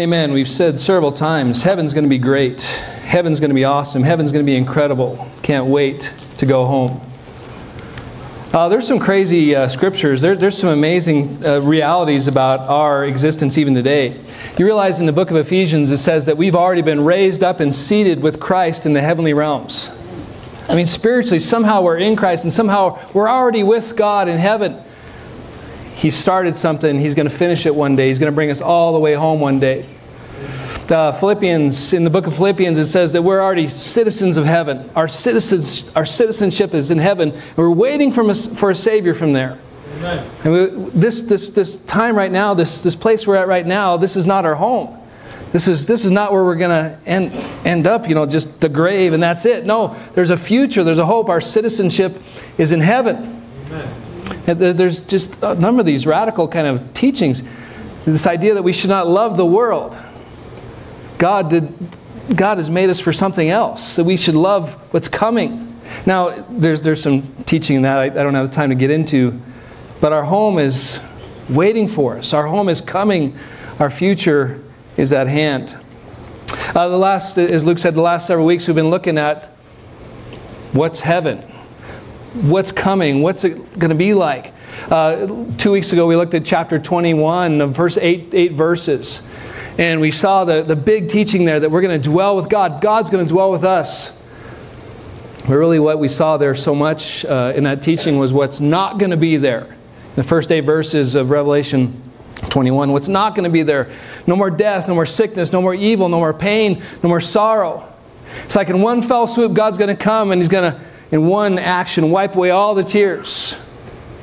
Amen. We've said several times heaven's going to be great. Heaven's going to be awesome. Heaven's going to be incredible. Can't wait to go home. Uh, there's some crazy uh, scriptures. There, there's some amazing uh, realities about our existence even today. You realize in the book of Ephesians it says that we've already been raised up and seated with Christ in the heavenly realms. I mean, spiritually, somehow we're in Christ and somehow we're already with God in heaven. He started something, He's going to finish it one day. He's going to bring us all the way home one day. Uh, Philippians, in the book of Philippians, it says that we're already citizens of heaven. Our, citizens, our citizenship is in heaven. And we're waiting for a, for a Savior from there. Amen. And we, this, this, this time right now, this, this place we're at right now, this is not our home. This is, this is not where we're going to end, end up, you know, just the grave and that's it. No, there's a future, there's a hope. Our citizenship is in heaven. There's just a number of these radical kind of teachings. This idea that we should not love the world. God did God has made us for something else. So we should love what's coming. Now, there's, there's some teaching in that I, I don't have the time to get into, but our home is waiting for us. Our home is coming. Our future is at hand. Uh, the last, as Luke said, the last several weeks we've been looking at what's heaven what's coming, what's it going to be like. Uh, two weeks ago, we looked at chapter 21, the first eight, eight verses. And we saw the, the big teaching there that we're going to dwell with God. God's going to dwell with us. But really, what we saw there so much uh, in that teaching was what's not going to be there. The first eight verses of Revelation 21. What's not going to be there? No more death, no more sickness, no more evil, no more pain, no more sorrow. It's like in one fell swoop, God's going to come and He's going to in one action wipe away all the tears.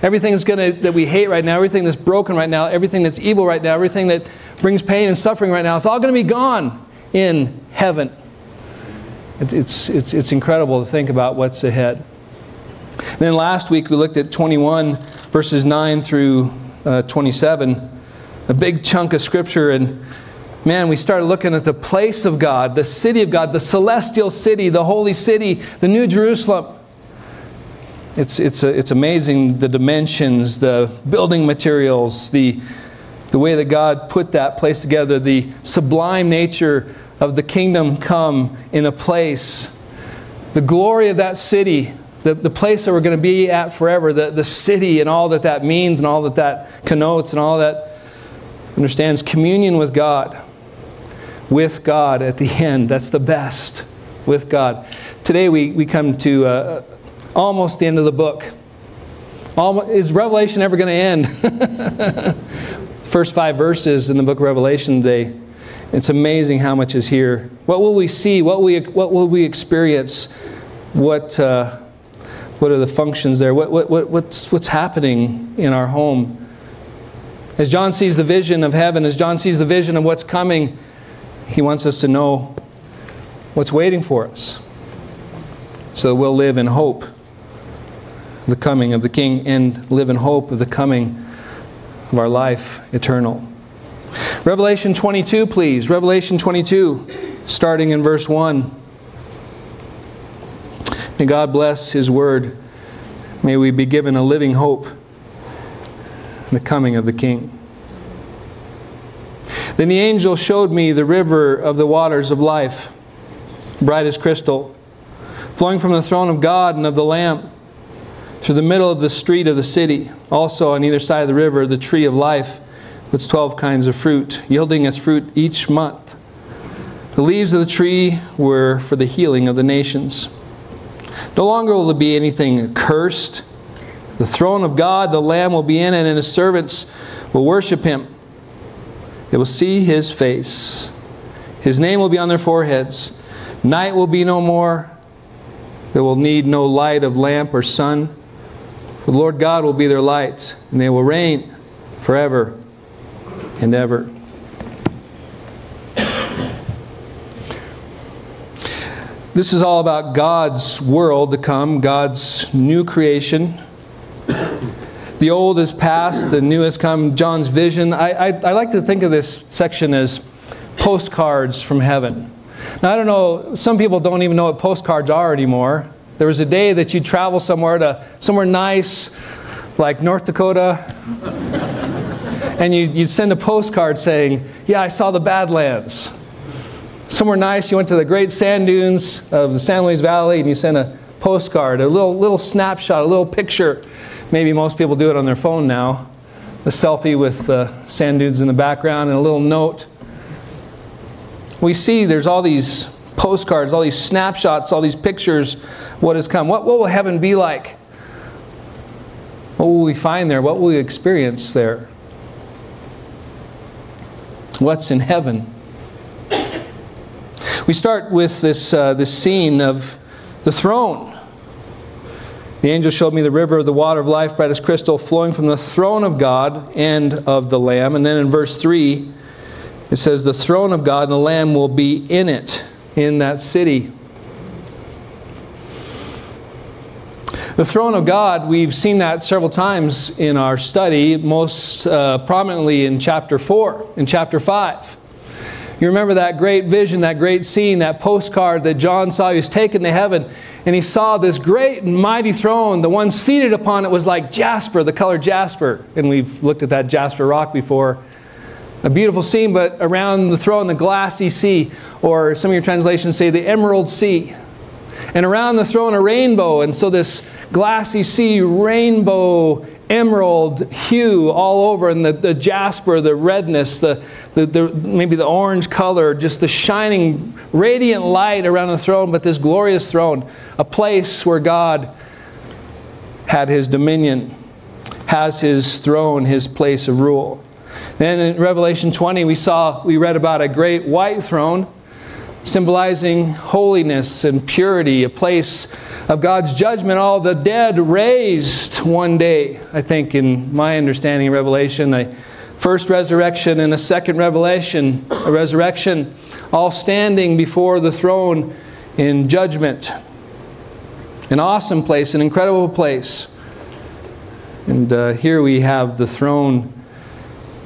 Everything is gonna, that we hate right now, everything that's broken right now, everything that's evil right now, everything that brings pain and suffering right now, it's all going to be gone in heaven. It, it's, it's, it's incredible to think about what's ahead. And then last week we looked at 21 verses 9 through uh, 27, a big chunk of scripture, and man, we started looking at the place of God, the city of God, the celestial city, the holy city, the New Jerusalem. It's, it's, it's amazing the dimensions, the building materials, the, the way that God put that place together, the sublime nature of the kingdom come in a place, the glory of that city, the, the place that we're going to be at forever, the, the city and all that that means and all that that connotes and all that understands communion with God. With God at the end. That's the best. With God. Today we, we come to uh, almost the end of the book. Almost, is Revelation ever going to end? First five verses in the book of Revelation today. It's amazing how much is here. What will we see? What will we, what will we experience? What, uh, what are the functions there? What, what, what, what's, what's happening in our home? As John sees the vision of heaven, as John sees the vision of what's coming, he wants us to know what's waiting for us so that we'll live in hope the coming of the King and live in hope of the coming of our life eternal. Revelation 22, please. Revelation 22, starting in verse 1. May God bless His word. May we be given a living hope in the coming of the King. Then the angel showed me the river of the waters of life, bright as crystal, flowing from the throne of God and of the Lamb through the middle of the street of the city. Also on either side of the river, the tree of life with 12 kinds of fruit, yielding its fruit each month. The leaves of the tree were for the healing of the nations. No longer will there be anything cursed. The throne of God, the Lamb will be in it, and his servants will worship him. They will see his face. His name will be on their foreheads. Night will be no more. They will need no light of lamp or sun. The Lord God will be their light, and they will reign forever and ever. This is all about God's world to come, God's new creation. The old is past, the new has come, John's vision. I, I, I like to think of this section as postcards from heaven. Now, I don't know, some people don't even know what postcards are anymore. There was a day that you'd travel somewhere to somewhere nice, like North Dakota, and you, you'd send a postcard saying, Yeah, I saw the Badlands. Somewhere nice, you went to the great sand dunes of the San Luis Valley and you sent a postcard, a little, little snapshot, a little picture. Maybe most people do it on their phone now. A selfie with the sand dunes in the background and a little note. We see there's all these postcards, all these snapshots, all these pictures, what has come. What, what will heaven be like? What will we find there? What will we experience there? What's in heaven? We start with this, uh, this scene of the throne. The angel showed me the river of the water of life, bright as crystal, flowing from the throne of God and of the Lamb. And then in verse 3, it says, The throne of God and the Lamb will be in it, in that city. The throne of God, we've seen that several times in our study, most uh, prominently in chapter 4, in chapter 5. You remember that great vision, that great scene, that postcard that John saw. He was taken to heaven and he saw this great and mighty throne. The one seated upon it was like jasper, the color jasper. And we've looked at that jasper rock before. A beautiful scene, but around the throne, the glassy sea, or some of your translations say the emerald sea. And around the throne, a rainbow. And so this glassy sea, rainbow, emerald hue all over, and the, the jasper, the redness, the, the, the, maybe the orange color, just the shining, radiant light around the throne, but this glorious throne, a place where God had his dominion, has his throne, his place of rule. Then in Revelation 20, we saw, we read about a great white throne symbolizing holiness and purity, a place of God's judgment, all the dead raised one day. I think, in my understanding of Revelation, a first resurrection and a second revelation, a resurrection, all standing before the throne in judgment. An awesome place, an incredible place. And uh, here we have the throne,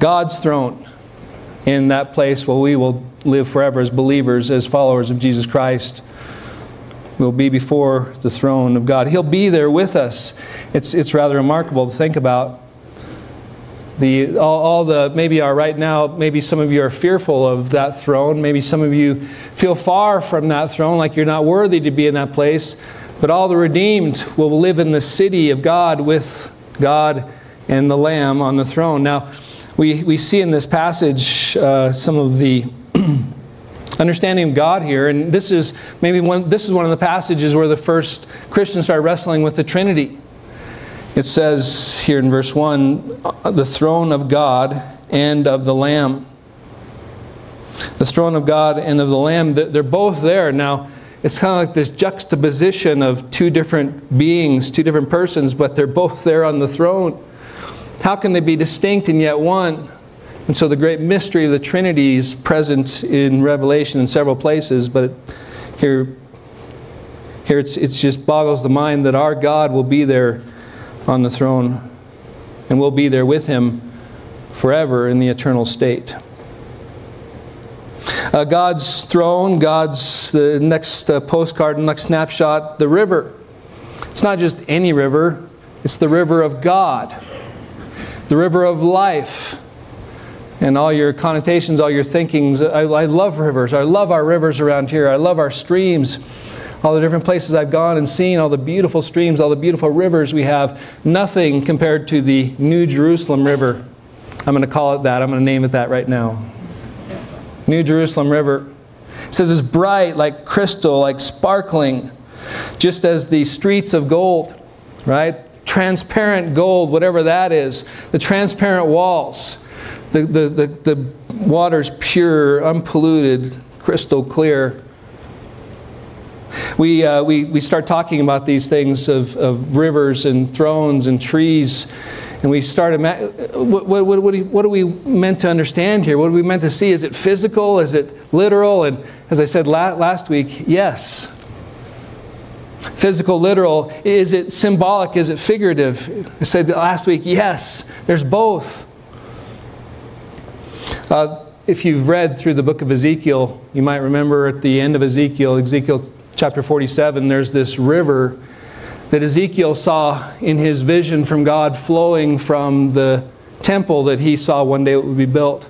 God's throne, in that place where we will live forever as believers, as followers of Jesus Christ. We'll be before the throne of God. He'll be there with us. It's, it's rather remarkable to think about. The, all, all the maybe are right now, maybe some of you are fearful of that throne. Maybe some of you feel far from that throne, like you're not worthy to be in that place. But all the redeemed will live in the city of God with God and the Lamb on the throne. Now, we, we see in this passage uh, some of the understanding of God here, and this is maybe one, this is one of the passages where the first Christians started wrestling with the Trinity. It says here in verse 1 uh, the throne of God and of the Lamb. The throne of God and of the Lamb, they're both there. Now, it's kind of like this juxtaposition of two different beings, two different persons, but they're both there on the throne. How can they be distinct and yet one? And so the great mystery of the Trinity is present in Revelation in several places, but here, here it's, it's just boggles the mind that our God will be there on the throne and we'll be there with him forever in the eternal state. Uh, God's throne, God's the next uh, postcard, next snapshot, the river. It's not just any river, it's the river of God, the river of life and all your connotations, all your thinkings. I, I, love rivers. I love our rivers around here. I love our streams. All the different places I've gone and seen, all the beautiful streams, all the beautiful rivers we have. Nothing compared to the New Jerusalem River. I'm going to call it that. I'm going to name it that right now. New Jerusalem River. It says it's bright like crystal, like sparkling, just as the streets of gold, right? Transparent gold, whatever that is. The transparent walls the, the, the, the water's pure, unpolluted, crystal clear. We, uh, we, we start talking about these things of, of rivers and thrones and trees, and we start, what, what, what, what are we meant to understand here? What are we meant to see? Is it physical? Is it literal? And as I said la last week, yes. Physical, literal. Is it symbolic? Is it figurative? I said last week, yes. There's both. Uh, if you've read through the book of Ezekiel, you might remember at the end of Ezekiel, Ezekiel chapter 47, there's this river that Ezekiel saw in his vision from God flowing from the temple that he saw one day it would be built.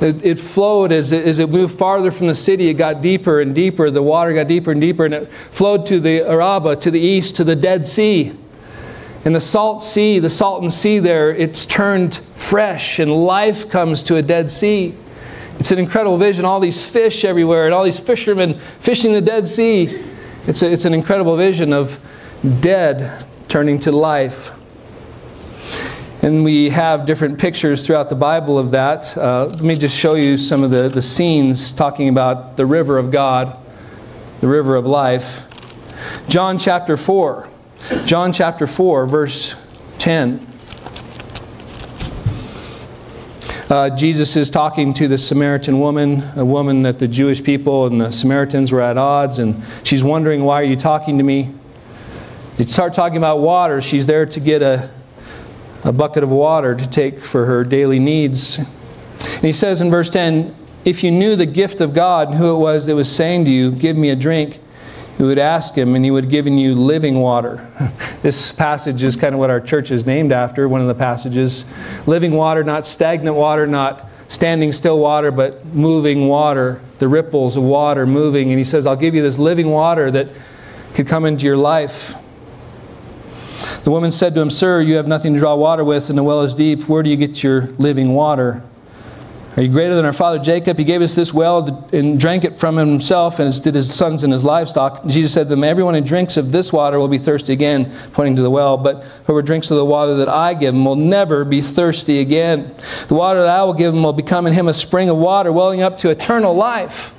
It, it flowed as it, as it moved farther from the city, it got deeper and deeper. The water got deeper and deeper, and it flowed to the Araba, to the east, to the Dead Sea. And the salt sea, the salton sea there, it's turned fresh, and life comes to a Dead Sea. It's an incredible vision. All these fish everywhere, and all these fishermen fishing the Dead Sea. It's, a, it's an incredible vision of dead turning to life. And we have different pictures throughout the Bible of that. Uh, let me just show you some of the, the scenes talking about the river of God, the river of life. John chapter 4. John chapter 4, verse 10. Uh, Jesus is talking to the Samaritan woman, a woman that the Jewish people and the Samaritans were at odds, and she's wondering, Why are you talking to me? They start talking about water. She's there to get a, a bucket of water to take for her daily needs. And he says in verse 10 If you knew the gift of God and who it was that was saying to you, Give me a drink, you would ask him and he would have given you living water. this passage is kind of what our church is named after, one of the passages. Living water, not stagnant water, not standing still water, but moving water, the ripples of water moving. And he says, I'll give you this living water that could come into your life. The woman said to him, Sir, you have nothing to draw water with, and the well is deep. Where do you get your living water? Are you greater than our father Jacob? He gave us this well and drank it from himself, and did his sons and his livestock. Jesus said to them, Everyone who drinks of this water will be thirsty again, pointing to the well. But whoever drinks of the water that I give him will never be thirsty again. The water that I will give him will become in him a spring of water welling up to eternal life.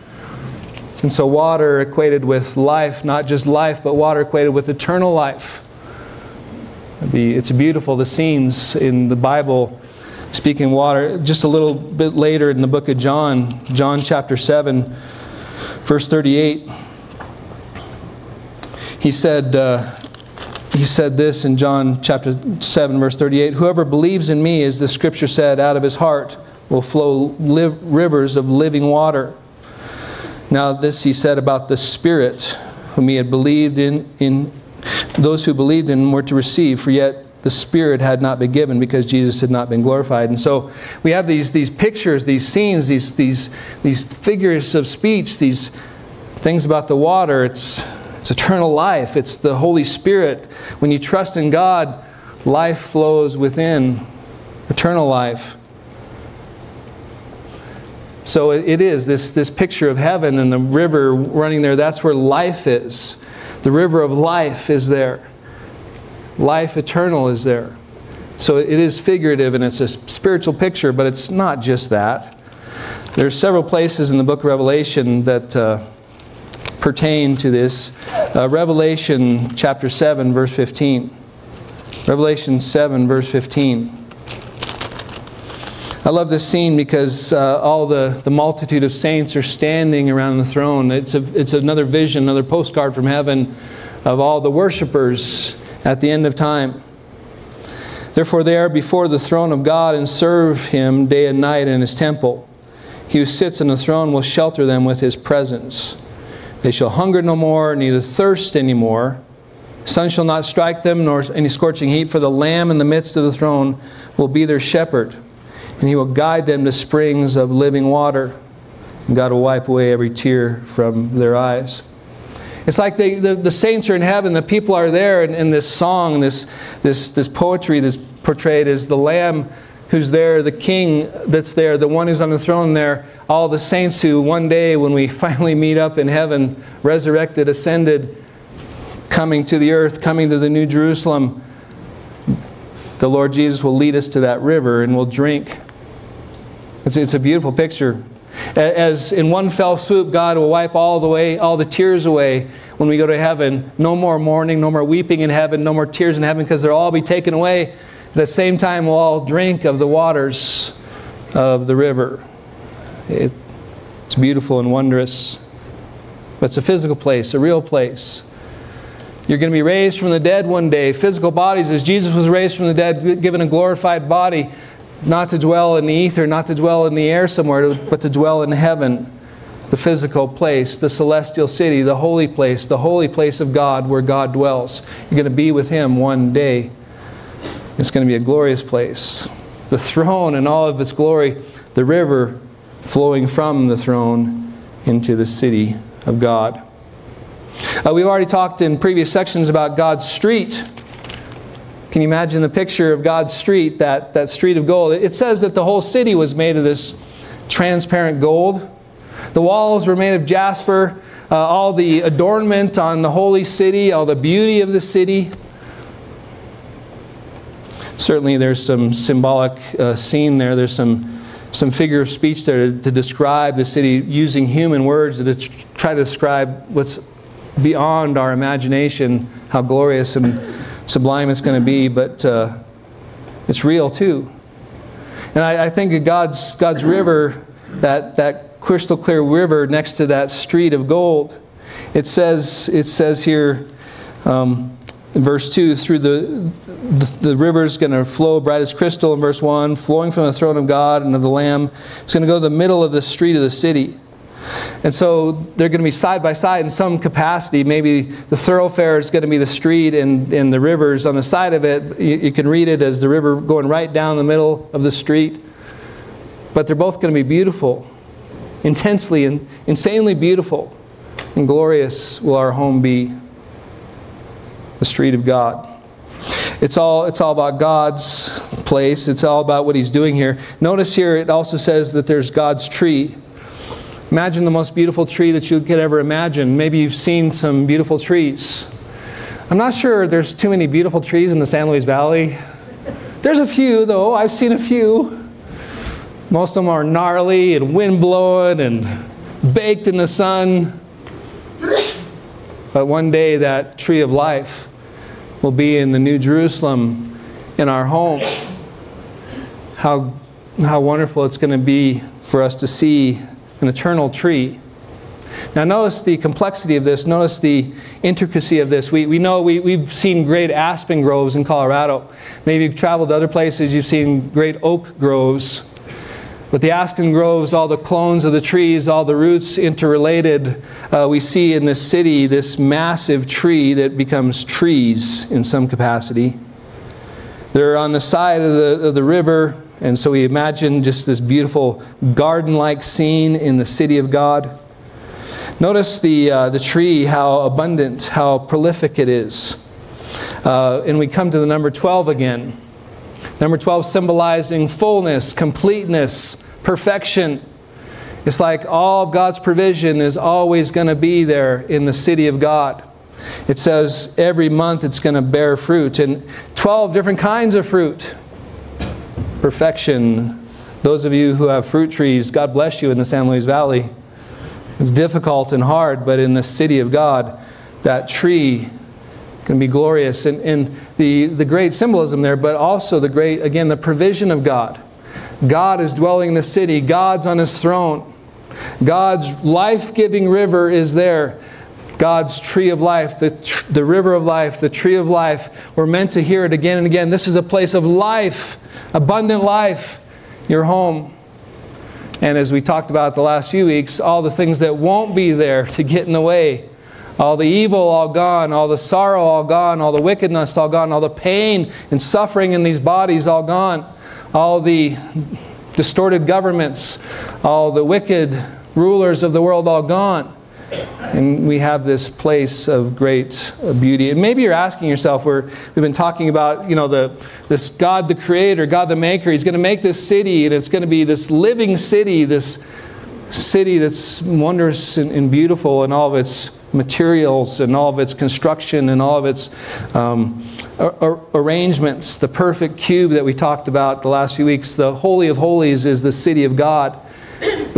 And so, water equated with life, not just life, but water equated with eternal life. It's beautiful, the scenes in the Bible speaking water. Just a little bit later in the book of John, John chapter 7, verse 38, he said, uh, he said this in John chapter 7, verse 38 Whoever believes in me, as the scripture said, out of his heart will flow live, rivers of living water. Now, this he said about the Spirit, whom he had believed in, in those who believed in were to receive, for yet the Spirit had not been given because Jesus had not been glorified. And so we have these, these pictures, these scenes, these, these, these figures of speech, these things about the water. It's, it's eternal life, it's the Holy Spirit. When you trust in God, life flows within eternal life. So it is this, this picture of heaven and the river running there. That's where life is. The river of life is there. Life eternal is there. So it is figurative and it's a spiritual picture, but it's not just that. There are several places in the book of Revelation that uh, pertain to this. Uh, Revelation chapter 7, verse 15. Revelation 7, verse 15. I love this scene because uh, all the, the multitude of saints are standing around the throne. It's, a, it's another vision, another postcard from heaven of all the worshipers at the end of time. Therefore, they are before the throne of God and serve him day and night in his temple. He who sits on the throne will shelter them with his presence. They shall hunger no more, neither thirst any more. Sun shall not strike them, nor any scorching heat, for the Lamb in the midst of the throne will be their shepherd, and he will guide them to springs of living water. And God will wipe away every tear from their eyes. It's like they, the, the saints are in heaven, the people are there, and, and this song, this, this, this poetry that's portrayed as the Lamb who's there, the King that's there, the one who's on the throne there, all the saints who one day when we finally meet up in heaven, resurrected, ascended, coming to the earth, coming to the New Jerusalem, the Lord Jesus will lead us to that river and we'll drink. It's, it's a beautiful picture. As in one fell swoop, God will wipe all the way, all the tears away when we go to heaven. No more mourning, no more weeping in heaven, no more tears in heaven, because they'll all be taken away. At the same time, we'll all drink of the waters of the river. It, it's beautiful and wondrous. But it's a physical place, a real place. You're going to be raised from the dead one day. Physical bodies, as Jesus was raised from the dead, given a glorified body not to dwell in the ether, not to dwell in the air somewhere, but to dwell in heaven, the physical place, the celestial city, the holy place, the holy place of God where God dwells. You're going to be with Him one day. It's going to be a glorious place. the throne and all of its glory, the river flowing from the throne into the city of God. Uh, we've already talked in previous sections about God's street. Can you imagine the picture of God's street, that, that street of gold? It says that the whole city was made of this transparent gold. The walls were made of jasper. Uh, all the adornment on the holy city, all the beauty of the city. Certainly, there's some symbolic uh, scene there. There's some, some figure of speech there to, to describe the city using human words to try to describe what's beyond our imagination, how glorious and sublime it's going to be, but uh, it's real too. And I, I think of God's, God's river, that, that crystal clear river next to that street of gold. It says, it says here um, in verse 2 through the, the, the river is going to flow bright as crystal in verse 1, flowing from the throne of God and of the Lamb. It's going to go to the middle of the street of the city. And so they're going to be side by side in some capacity. Maybe the thoroughfare is going to be the street and, and the rivers on the side of it. You, you can read it as the river going right down the middle of the street. But they're both going to be beautiful, intensely and insanely beautiful. And glorious will our home be, the street of God. It's all, it's all about God's place. It's all about what He's doing here. Notice here it also says that there's God's tree. Imagine the most beautiful tree that you could ever imagine. Maybe you've seen some beautiful trees. I'm not sure there's too many beautiful trees in the San Luis Valley. There's a few, though. I've seen a few. Most of them are gnarly and wind blowing and baked in the sun. But one day that tree of life will be in the New Jerusalem in our home. How, how wonderful it's going to be for us to see an eternal tree. Now, notice the complexity of this. Notice the intricacy of this. We, we know we, we've seen great aspen groves in Colorado. Maybe you've traveled to other places, you've seen great oak groves. But the aspen groves, all the clones of the trees, all the roots interrelated, uh, we see in this city this massive tree that becomes trees in some capacity. They're on the side of the, of the river. And so we imagine just this beautiful garden like scene in the city of God. Notice the, uh, the tree, how abundant, how prolific it is. Uh, and we come to the number 12 again. Number 12 symbolizing fullness, completeness, perfection. It's like all of God's provision is always going to be there in the city of God. It says every month it's going to bear fruit, and 12 different kinds of fruit perfection. Those of you who have fruit trees, God bless you in the San Luis Valley. It's difficult and hard, but in the city of God, that tree can be glorious. And, and the, the great symbolism there, but also the great, again, the provision of God. God is dwelling in the city, God's on his throne. God's life giving river is there. God's tree of life, the, the river of life, the tree of life. We're meant to hear it again and again. This is a place of life abundant life, your home. And as we talked about the last few weeks, all the things that won't be there to get in the way. All the evil all gone, all the sorrow all gone, all the wickedness all gone, all the pain and suffering in these bodies all gone, all the distorted governments, all the wicked rulers of the world all gone. And we have this place of great beauty. And maybe you're asking yourself, we're, we've been talking about, you know, the, this God the creator, God the maker. He's going to make this city, and it's going to be this living city, this city that's wondrous and, and beautiful in all of its materials and all of its construction and all of its um, ar arrangements. The perfect cube that we talked about the last few weeks. The Holy of Holies is the city of God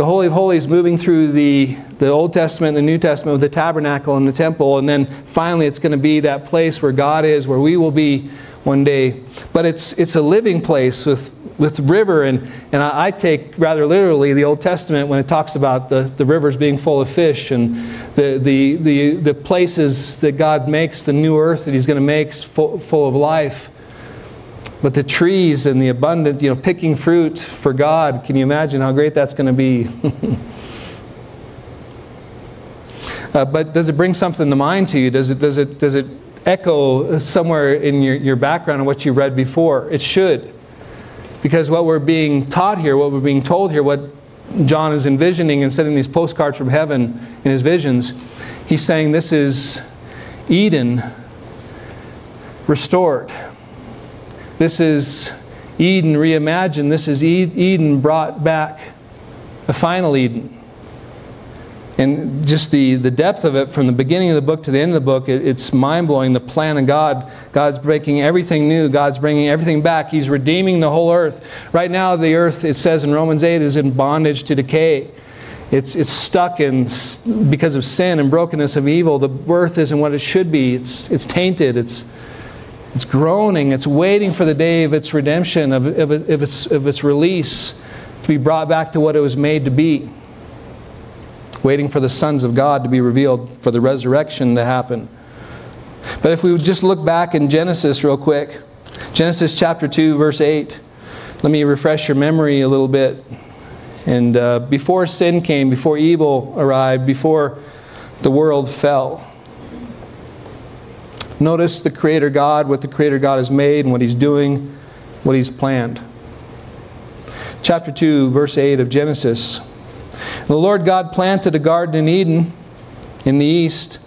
the Holy of Holies moving through the, the Old Testament the New Testament with the tabernacle and the temple, and then finally it's going to be that place where God is, where we will be one day. But it's, it's a living place with, with river, and, and I, I take rather literally the Old Testament when it talks about the, the rivers being full of fish and the, the, the, the places that God makes, the new earth that He's going to make full, full of life. But the trees and the abundant, you know, picking fruit for God, can you imagine how great that's going to be? uh, but does it bring something to mind to you? Does it, does it, does it echo somewhere in your, your background of what you read before? It should. Because what we're being taught here, what we're being told here, what John is envisioning and sending these postcards from heaven in his visions, he's saying this is Eden restored. This is Eden reimagined. This is Eden brought back, a final Eden. And just the, the depth of it from the beginning of the book to the end of the book, it, it's mind blowing. The plan of God. God's breaking everything new. God's bringing everything back. He's redeeming the whole earth. Right now, the earth, it says in Romans 8, is in bondage to decay. It's, it's stuck in, because of sin and brokenness of evil. The earth isn't what it should be. It's, it's tainted. It's, it's groaning. It's waiting for the day of its redemption, of, of, of, its, of its release, to be brought back to what it was made to be waiting for the sons of God to be revealed, for the resurrection to happen. But if we would just look back in Genesis real quick, Genesis chapter 2, verse 8, let me refresh your memory a little bit. And uh, before sin came, before evil arrived, before the world fell, notice the Creator God, what the Creator God has made, and what He's doing, what He's planned. Chapter 2, verse 8 of Genesis. The Lord God planted a garden in Eden in the east.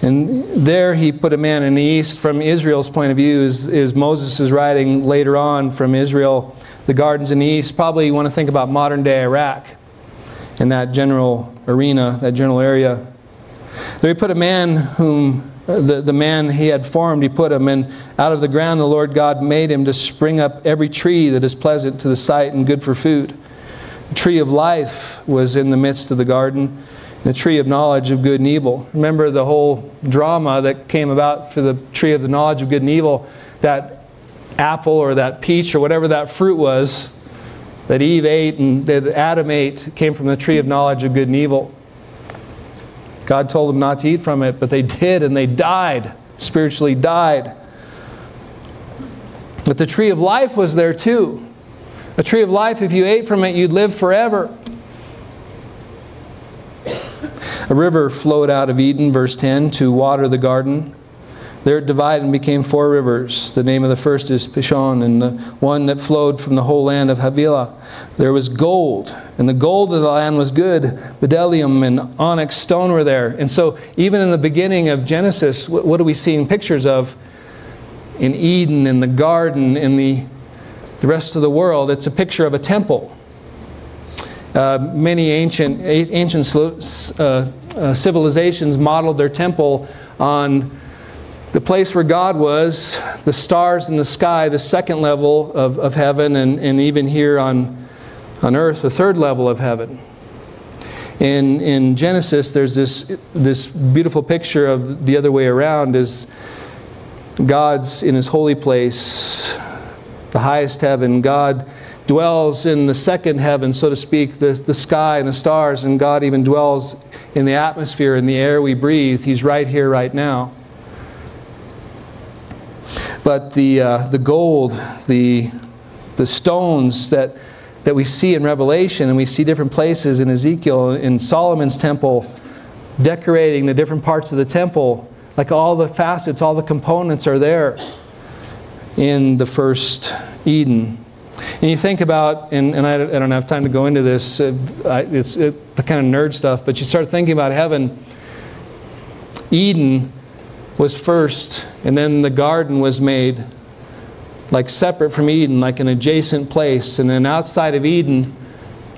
And there he put a man in the east. From Israel's point of view, is, is Moses is writing later on from Israel, the gardens in the east. Probably you want to think about modern day Iraq in that general arena, that general area. There he put a man whom, the, the man he had formed, he put him, and out of the ground the Lord God made him to spring up every tree that is pleasant to the sight and good for food. The tree of life was in the midst of the garden, the tree of knowledge of good and evil. Remember the whole drama that came about for the tree of the knowledge of good and evil, that apple or that peach or whatever that fruit was that Eve ate and that Adam ate came from the tree of knowledge of good and evil. God told them not to eat from it, but they did and they died, spiritually died. But the tree of life was there too. A tree of life, if you ate from it, you'd live forever. A river flowed out of Eden, verse 10, to water the garden. There it divided and became four rivers. The name of the first is Pishon, and the one that flowed from the whole land of Havilah. There was gold, and the gold of the land was good. Bdellium and onyx stone were there. And so, even in the beginning of Genesis, what are we seeing pictures of? In Eden, in the garden, in the the rest of the world, it's a picture of a temple. Uh, many ancient, ancient uh, uh, civilizations modeled their temple on the place where God was, the stars in the sky, the second level of, of heaven, and, and even here on, on earth, the third level of heaven. In, in Genesis, there's this, this beautiful picture of the other way around is God's in his holy place the highest heaven. God dwells in the second heaven, so to speak, the, the sky and the stars, and God even dwells in the atmosphere, in the air we breathe. He's right here, right now. But the, uh, the gold, the, the stones that, that we see in Revelation, and we see different places in Ezekiel, in Solomon's temple, decorating the different parts of the temple, like all the facets, all the components are there in the first Eden. And you think about, and, and I, I, don't have time to go into this, uh, I, it's it, the kind of nerd stuff, but you start thinking about heaven. Eden was first, and then the garden was made like separate from Eden, like an adjacent place. And then outside of Eden,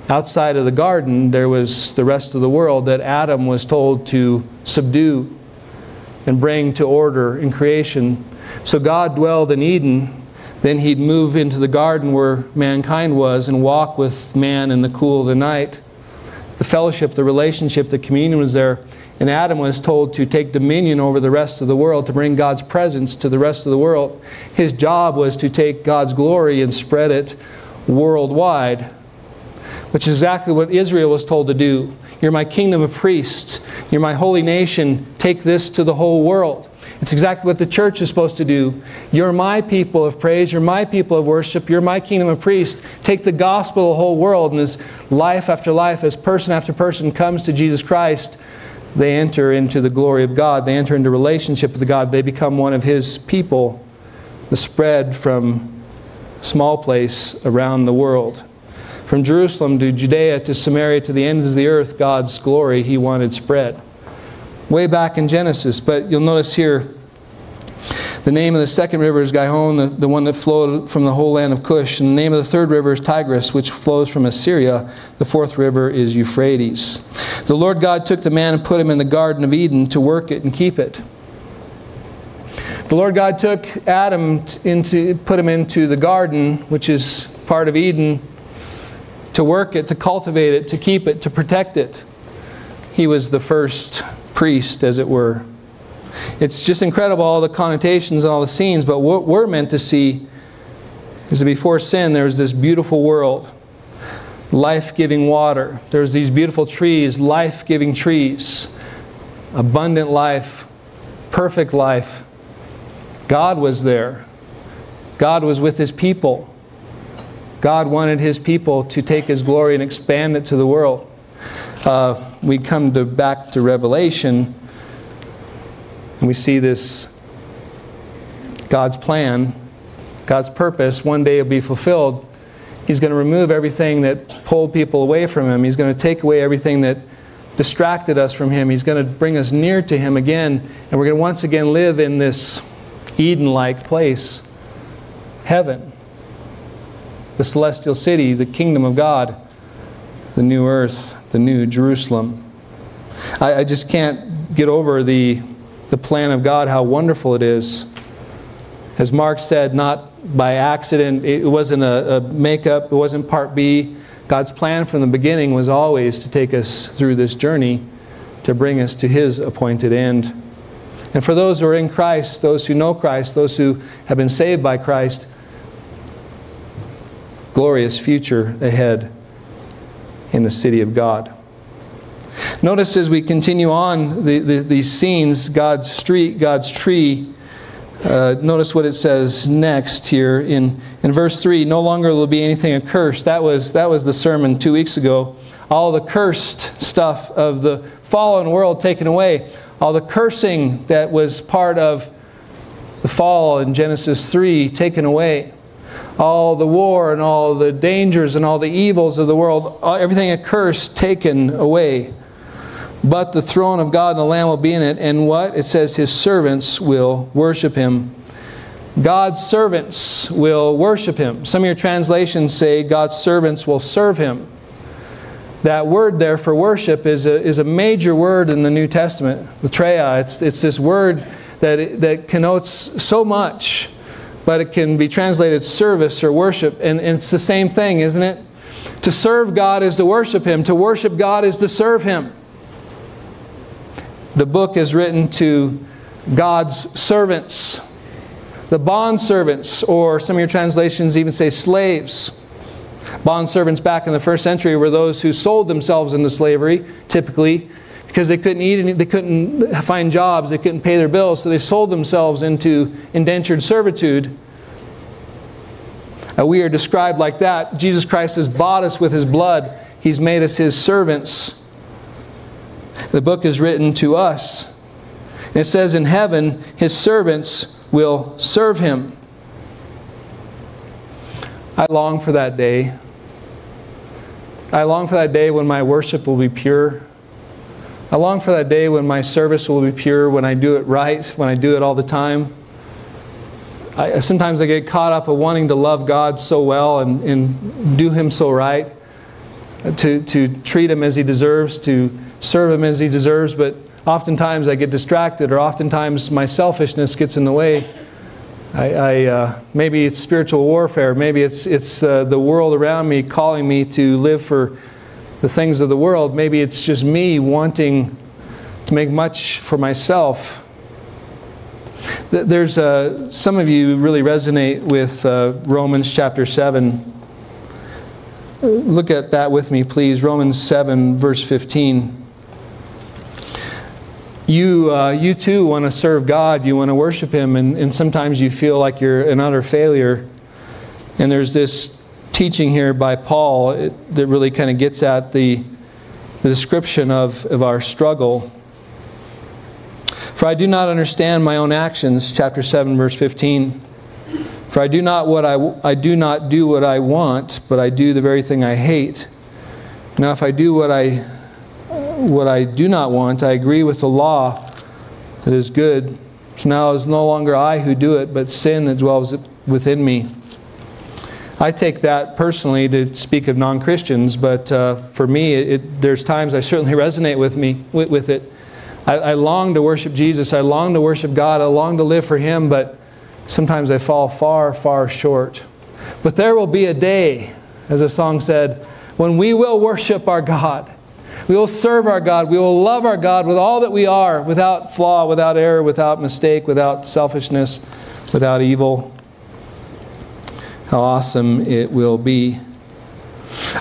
outside of the garden, there was the rest of the world that Adam was told to subdue and bring to order in creation so God dwelled in Eden. Then he'd move into the garden where mankind was and walk with man in the cool of the night. The fellowship, the relationship, the communion was there. And Adam was told to take dominion over the rest of the world, to bring God's presence to the rest of the world. His job was to take God's glory and spread it worldwide, which is exactly what Israel was told to do. You're my kingdom of priests. You're my holy nation. Take this to the whole world. It's exactly what the church is supposed to do. You're my people of praise. You're my people of worship. You're my kingdom of priests. Take the gospel of the whole world, and as life after life, as person after person comes to Jesus Christ, they enter into the glory of God. They enter into relationship with God. They become one of His people. The spread from small place around the world. From Jerusalem to Judea to Samaria to the ends of the earth, God's glory he wanted spread. Way back in Genesis, but you'll notice here the name of the second river is Gihon, the, the one that flowed from the whole land of Cush. And the name of the third river is Tigris, which flows from Assyria. The fourth river is Euphrates. The Lord God took the man and put him in the Garden of Eden to work it and keep it. The Lord God took Adam into, put him into the garden, which is part of Eden, to work it, to cultivate it, to keep it, to protect it. He was the first priest, as it were. It's just incredible, all the connotations and all the scenes, but what we're meant to see is that before sin, there was this beautiful world, life giving water. There's these beautiful trees, life giving trees, abundant life, perfect life God was there. God was with his people. God wanted his people to take his glory and expand it to the world. Uh, we come to, back to Revelation and we see this God's plan, God's purpose, one day will be fulfilled. He's going to remove everything that pulled people away from him. He's going to take away everything that distracted us from him. He's going to bring us near to him again. And we're going to once again live in this Eden like place, heaven, the celestial city, the kingdom of God, the new earth, the new Jerusalem. I, I just can't get over the, the plan of God, how wonderful it is. As Mark said, not by accident, it wasn't a, a makeup, it wasn't part B. God's plan from the beginning was always to take us through this journey to bring us to His appointed end. And for those who are in Christ, those who know Christ, those who have been saved by Christ, glorious future ahead in the city of God. Notice as we continue on the, the, these scenes, God's street, God's tree, uh, notice what it says next here in, in verse 3 no longer will be anything accursed. That was, that was the sermon two weeks ago. All the cursed stuff of the fallen world taken away all the cursing that was part of the fall in Genesis 3 taken away. All the war and all the dangers and all the evils of the world, everything accursed taken away. But the throne of God and the Lamb will be in it. And what? It says his servants will worship him. God's servants will worship him. Some of your translations say God's servants will serve him. That word there for worship is a, is a major word in the New Testament, latreia. It's, it's this word that, that connotes so much, but it can be translated service or worship. And, and it's the same thing, isn't it? To serve God is to worship Him. To worship God is to serve Him. The book is written to God's servants, the bond servants, or some of your translations even say slaves. Bond servants back in the first century were those who sold themselves into slavery, typically, because they couldn't eat, any, they couldn't find jobs, they couldn't pay their bills, so they sold themselves into indentured servitude. Uh, we are described like that. Jesus Christ has bought us with his blood. He's made us his servants. The book is written to us. It says in heaven, his servants will serve him. I long for that day. I long for that day when my worship will be pure. I long for that day when my service will be pure, when I do it right, when I do it all the time. I, sometimes I get caught up of wanting to love God so well and, and do Him so right, to, to treat Him as He deserves, to serve Him as He deserves, but oftentimes I get distracted or oftentimes my selfishness gets in the way I, I uh, maybe it's spiritual warfare. Maybe it's, it's uh, the world around me calling me to live for the things of the world. Maybe it's just me wanting to make much for myself. There's uh, some of you really resonate with uh, Romans chapter 7. Look at that with me, please. Romans 7, verse 15 you, uh, you too want to serve God, you want to worship Him, and, and sometimes you feel like you're an utter failure. And there's this teaching here by Paul it, that really kind of gets at the, the description of, of our struggle. For I do not understand my own actions, chapter 7, verse 15. For I do not what I, I do not do what I want, but I do the very thing I hate. Now if I do what I what I do not want, I agree with the law that is good. So now it is no longer I who do it, but sin that dwells within me. I take that personally to speak of non-Christians, but uh, for me, it, there's times I certainly resonate with me with, with it. I, I long to worship Jesus. I long to worship God. I long to live for Him, but sometimes I fall far, far short. But there will be a day, as the song said, when we will worship our God. We will serve our God. We will love our God with all that we are, without flaw, without error, without mistake, without selfishness, without evil. How awesome it will be.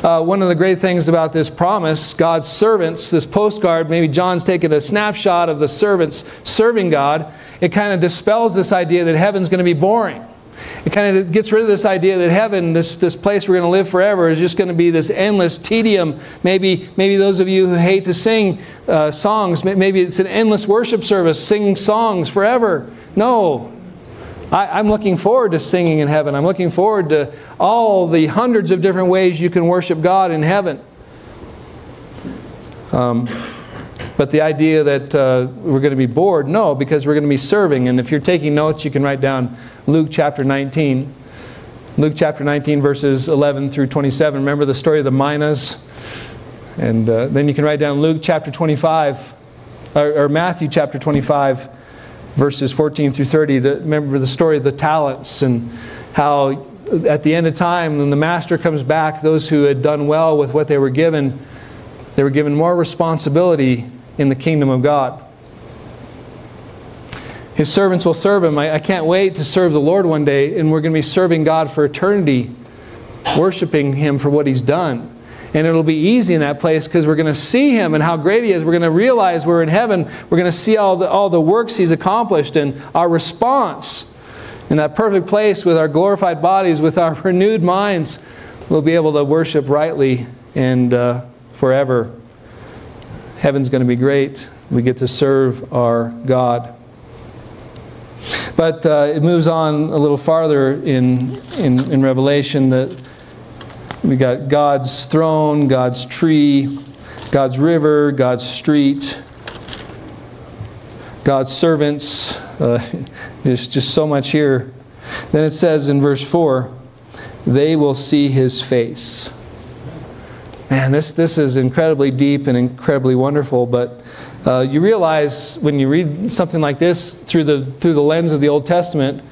Uh, one of the great things about this promise, God's servants, this postcard, maybe John's taken a snapshot of the servants serving God. It kind of dispels this idea that heaven's going to be boring. It kind of gets rid of this idea that heaven, this, this place we're going to live forever, is just going to be this endless tedium. Maybe, maybe those of you who hate to sing uh, songs, maybe it's an endless worship service, sing songs forever. No, I, am looking forward to singing in heaven. I'm looking forward to all the hundreds of different ways you can worship God in heaven. Um, but the idea that uh, we're going to be bored, no, because we're going to be serving. And if you're taking notes, you can write down Luke chapter 19. Luke chapter 19, verses 11 through 27. Remember the story of the minas? And uh, then you can write down Luke chapter 25, or, or Matthew chapter 25 verses 14 through 30. The, remember the story of the talents and how at the end of time, when the master comes back, those who had done well with what they were given, they were given more responsibility in the kingdom of God. His servants will serve him. I, I can't wait to serve the Lord one day, and we're going to be serving God for eternity, worshiping him for what he's done. And it'll be easy in that place because we're going to see Him and how great He is. We're going to realize we're in heaven. We're going to see all the, all the works He's accomplished and our response in that perfect place with our glorified bodies, with our renewed minds. We'll be able to worship rightly and uh, forever. Heaven's going to be great. We get to serve our God. But uh, it moves on a little farther in, in, in Revelation that we got God's throne, God's tree, God's river, God's street, God's servants. Uh, there's just so much here. Then it says in verse 4 they will see his face. Man, this, this is incredibly deep and incredibly wonderful, but uh, you realize when you read something like this through the, through the lens of the Old Testament,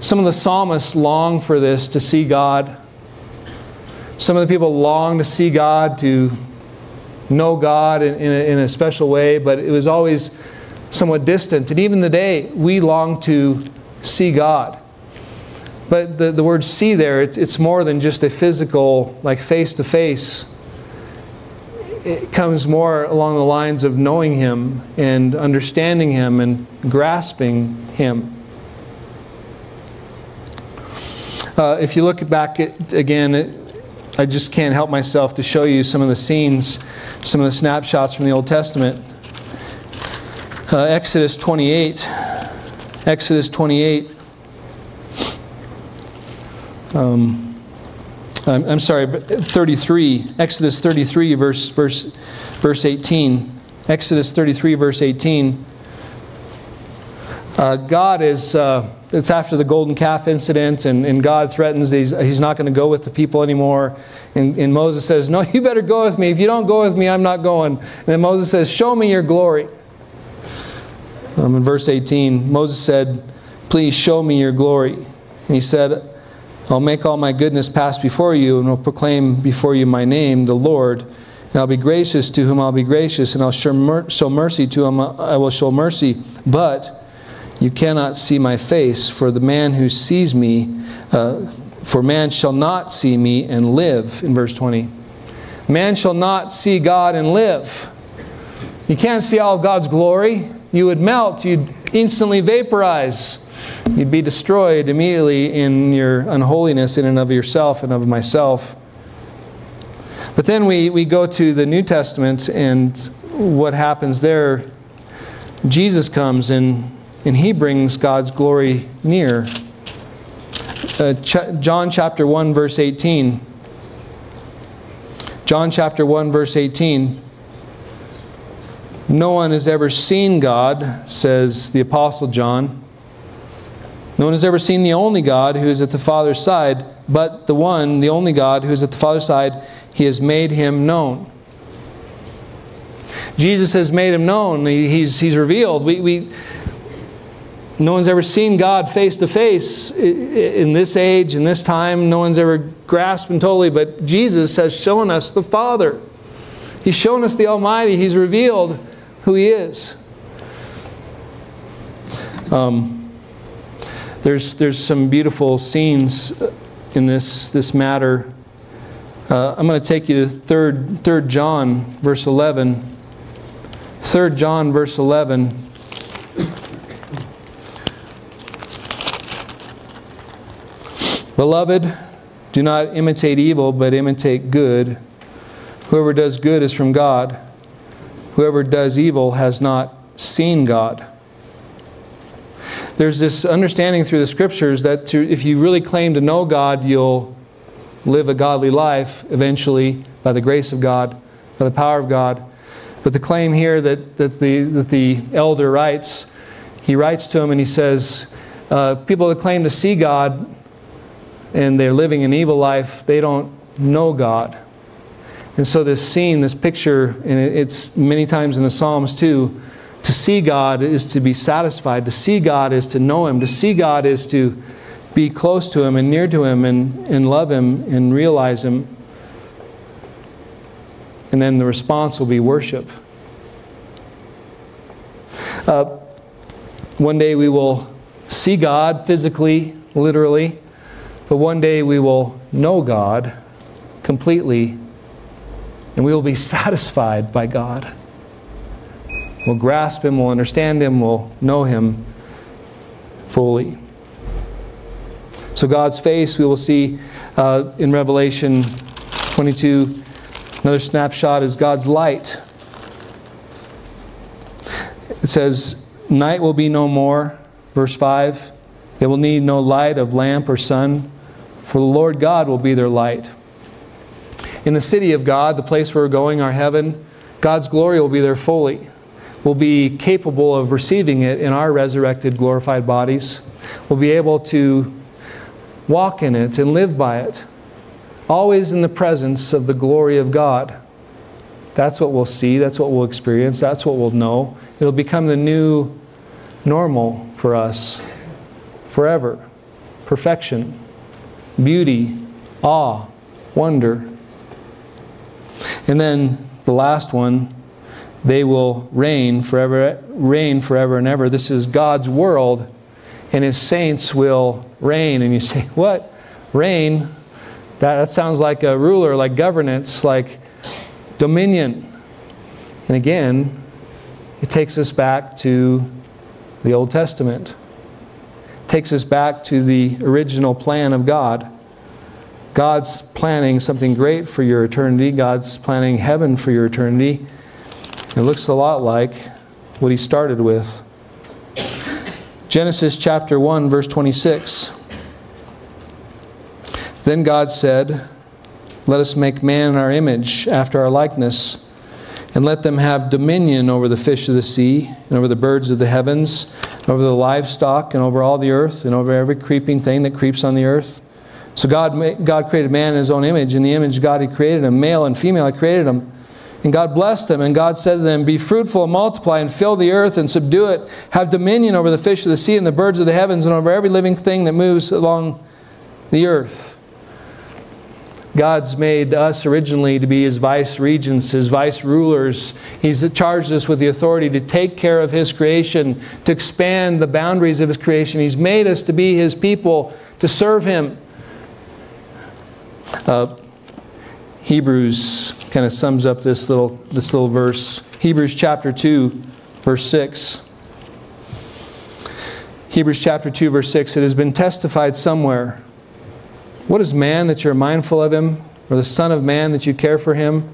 some of the psalmists long for this to see God some of the people long to see God, to know God in, in, a, in, a, special way, but it was always somewhat distant. And even today, we long to see God. But the, the word see there, it's, it's more than just a physical, like face to face. It comes more along the lines of knowing Him and understanding Him and grasping Him. Uh, if you look back at, again, I just can't help myself to show you some of the scenes, some of the snapshots from the Old Testament. Uh, Exodus 28. Exodus 28. Um, I'm, I'm, sorry, 33. Exodus 33, verse, verse, verse 18. Exodus 33, verse 18. Uh, God is. Uh, it's after the golden calf incident, and, and God threatens he's, he's not going to go with the people anymore. And, and Moses says, No, you better go with me. If you don't go with me, I'm not going. And then Moses says, Show me your glory. Um, in verse 18, Moses said, Please show me your glory. And he said, I'll make all my goodness pass before you, and will proclaim before you my name, the Lord. And I'll be gracious to whom I'll be gracious, and I'll show mercy to whom I will show mercy. But you cannot see my face, for the man who sees me, uh, for man shall not see me and live, in verse 20. Man shall not see God and live. You can't see all of God's glory. You would melt, you'd instantly vaporize. You'd be destroyed immediately in your unholiness in and of yourself and of myself. But then we, we go to the New Testament, and what happens there, Jesus comes and and he brings God's glory near. uh, ch- John chapter 1, verse 18. John chapter 1, verse 18. No one has ever seen God, says the Apostle John. No one has ever seen the only God who is at the Father's side, but the one, the only God who is at the Father's side, he has made him known. Jesus has made him known. He's, he's revealed. We, we, no one's ever seen God face to face in this age, in this time. No one's ever grasped him totally, but Jesus has shown us the Father. He's shown us the Almighty. He's revealed who He is. Um, there's, there's some beautiful scenes in this, this matter. Uh, I'm going to take you to 3rd, 3rd John, verse 11. 3rd John, verse 11. Beloved, do not imitate evil, but imitate good. Whoever does good is from God. Whoever does evil has not seen God. There's this understanding through the scriptures that to, if you really claim to know God, you'll live a godly life eventually by the grace of God, by the power of God. But the claim here that, that, the, that the elder writes, he writes to him and he says, uh, people that claim to see God and they're living an evil life, they don't know God. And so this scene, this picture, and it's many times in the Psalms too, to see God is to be satisfied. To see God is to know Him. To see God is to be close to Him and near to Him and, and love Him and realize Him. And then the response will be worship. Uh, one day we will see God physically, literally. But one day we will know God completely and we will be satisfied by God. We'll grasp Him, we'll understand Him, we'll know Him fully. So, God's face we will see uh, in Revelation 22. Another snapshot is God's light. It says, Night will be no more. Verse 5 They will need no light of lamp or sun for the Lord God will be their light. In the city of God, the place where we're going, our heaven, God's glory will be there fully. We'll be capable of receiving it in our resurrected, glorified bodies. We'll be able to walk in it and live by it, always in the presence of the glory of God. That's what we'll see, that's what we'll experience, that's what we'll know. It'll become the new normal for us forever. Perfection beauty, awe, wonder. And then the last one, they will reign forever, reign forever and ever. This is God's world, and His saints will reign. And you say, what? Reign? That, that sounds like a ruler, like governance, like dominion. And again, it takes us back to the Old Testament takes us back to the original plan of God. God's planning something great for your eternity. God's planning heaven for your eternity. It looks a lot like what he started with. Genesis chapter 1, verse 26. Then God said, Let us make man in our image, after our likeness, and let them have dominion over the fish of the sea, and over the birds of the heavens, over the livestock and over all the earth and over every creeping thing that creeps on the earth. So God, God created man in his own image. In the image of God, he created him. Male and female, he created them. And God blessed them, and God said to them, Be fruitful and multiply, and fill the earth and subdue it. Have dominion over the fish of the sea and the birds of the heavens, and over every living thing that moves along the earth. God's made us originally to be his vice regents, his vice rulers. He's charged us with the authority to take care of his creation, to expand the boundaries of his creation. He's made us to be his people, to serve him. Uh, Hebrews kind of sums up this little, this little verse. Hebrews chapter 2, verse 6. Hebrews chapter 2, verse 6. It has been testified somewhere what is man that you're mindful of him, or the Son of Man that you care for him?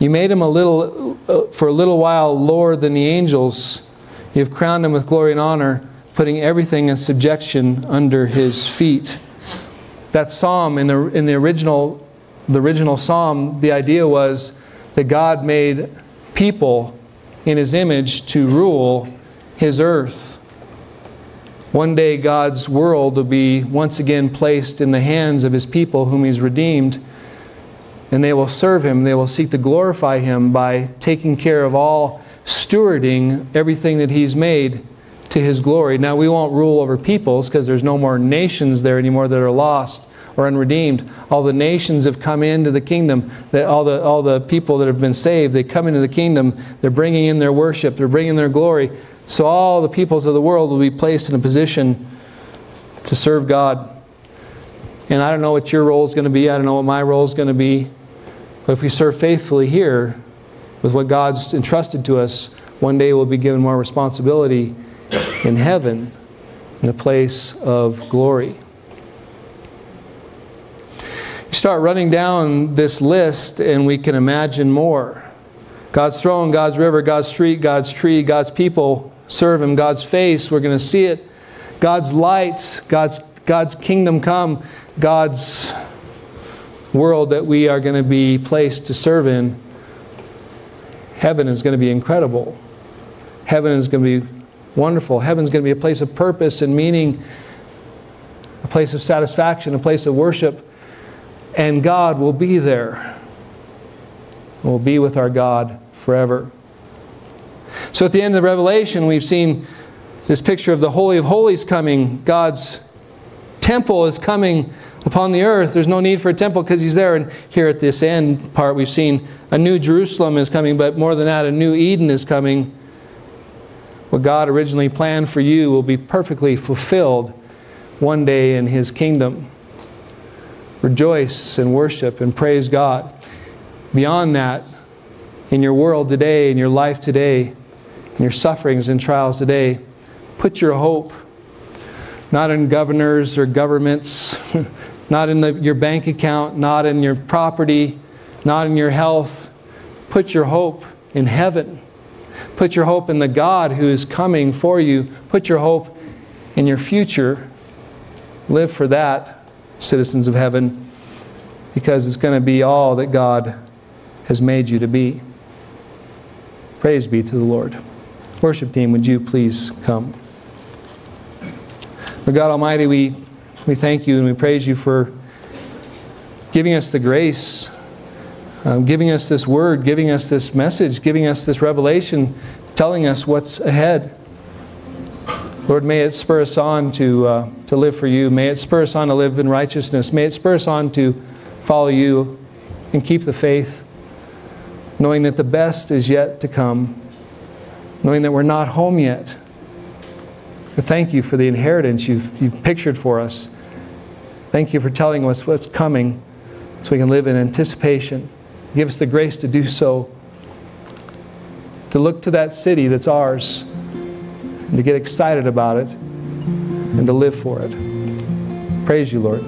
You made him a little, uh, for a little while lower than the angels. You have crowned him with glory and honor, putting everything in subjection under his feet. that psalm in the, in the original the original psalm, the idea was that God made people in his image to rule his earth. One day, God's world will be once again placed in the hands of his people whom he's redeemed, and they will serve him. They will seek to glorify him by taking care of all, stewarding everything that he's made to his glory. Now, we won't rule over peoples because there's no more nations there anymore that are lost or unredeemed. All the nations have come into the kingdom. All the, all the people that have been saved, they come into the kingdom. They're bringing in their worship. They're bringing their glory. So all the peoples of the world will be placed in a position to serve God. And I don't know what your role is going to be. I don't know what my role is going to be. But if we serve faithfully here with what God's entrusted to us, one day we'll be given more responsibility in heaven in the place of glory start running down this list and we can imagine more. God's throne, God's river, God's street, God's tree, God's people serve Him, God's face, we're going to see it. God's lights, God's, God's kingdom come, God's world that we are going to be placed to serve in. Heaven is going to be incredible. Heaven is going to be wonderful. Heaven's going to be a place of purpose and meaning, a place of satisfaction, a place of worship and God will be there. We'll be with our God forever. So at the end of Revelation, we've seen this picture of the Holy of Holies coming. God's temple is coming upon the earth. There's no need for a temple because He's there. And here at this end part, we've seen a new Jerusalem is coming, but more than that, a new Eden is coming. What God originally planned for you will be perfectly fulfilled one day in His kingdom rejoice and worship and praise God. Beyond that, in your world today, in your life today, in your sufferings and trials today, put your hope not in governors or governments, not in the, your bank account, not in your property, not in your health. Put your hope in heaven. Put your hope in the God who is coming for you. Put your hope in your future. Live for that citizens of heaven, because it's going to be all that God has made you to be. Praise be to the Lord. Worship team, would you please come? Lord God Almighty, we, we thank you and we praise you for giving us the grace, um, giving us this word, giving us this message, giving us this revelation, telling us what's ahead. Lord, may it spur us on to, uh, to live for you. May it spur us on to live in righteousness. May it spur us on to follow you and keep the faith, knowing that the best is yet to come, knowing that we're not home yet. But thank you for the inheritance you've, you've pictured for us. Thank you for telling us what's coming so we can live in anticipation. Give us the grace to do so, to look to that city that's ours and to get excited about it and to live for it. Praise you, Lord.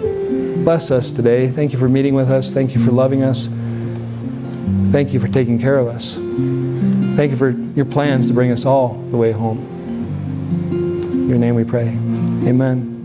Bless us today. Thank you for meeting with us. Thank you for loving us. Thank you for taking care of us. Thank you for your plans to bring us all the way home. In your name we pray. Amen.